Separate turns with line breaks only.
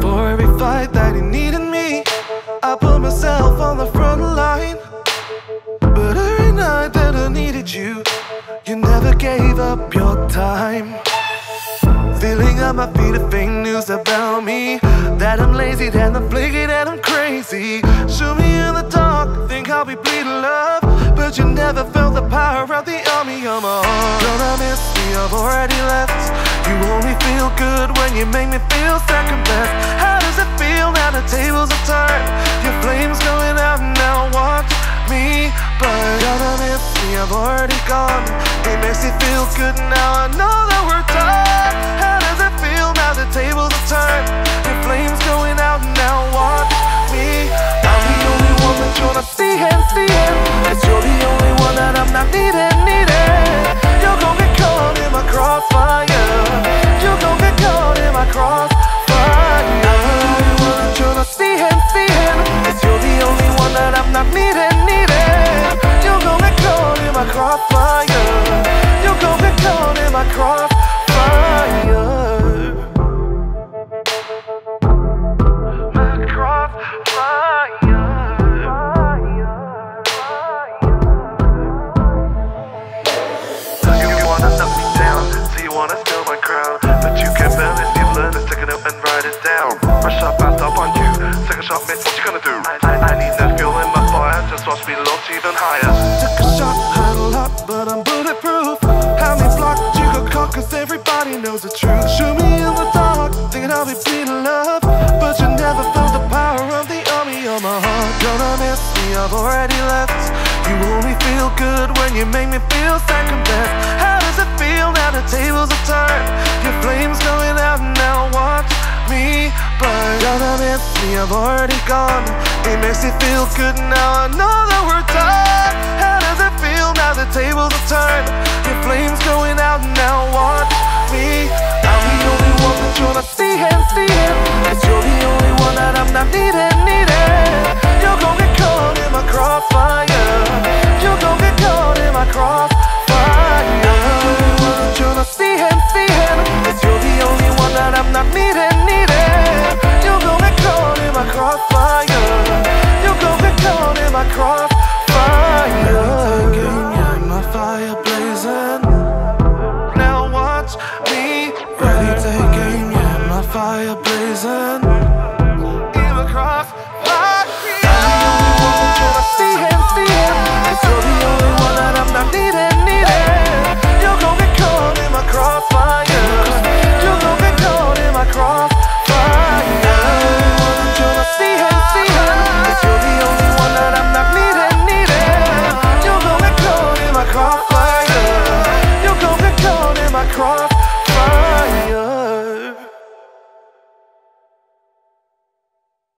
For every fight that he needed me, I put myself on the front line. But every night that I needed you, you never gave up your time. Feeling on my feet of fake news about me. That I'm lazy, that I'm flaky, that I'm crazy. Shoot me in the dark, think I'll be bleeding love. But you never felt power of the army on my heart. Gonna miss me, I've already left. You only feel good when you make me feel second best. How does it feel now the tables are turned? Your flames going out now, watch me burn. Gonna miss me, I've already gone. It makes me feel good now, I know that we're done. Wanna steal my crown. But you can barely see it, take it up and write it down. Rush shot fast up on you. Second shot, miss, what you gonna do? I, I, I need that fuel in my fire, just watch me launch even higher. Took a shot, a lot, but I'm bulletproof. How many blocked you got caught, cause everybody knows the truth. Shoot me in the dark, thinking I'll be bleeding love. But you never felt the power of the army on my heart. Gonna miss me, I've already left. Feel good when you make me feel second best. How does it feel now the tables are turned? Your flames going out now, watch me burn. Gonna miss me, I've already gone. It makes me feel good now, I know that we're done. How does it feel now the tables are turned? Your flames going out now, watch me. I'm the only one that you're not seeing, seeing. Cause you're the only one that I'm not needing, fire blazing. Now watch me ready to game. yeah, my fire blazing. Even cross.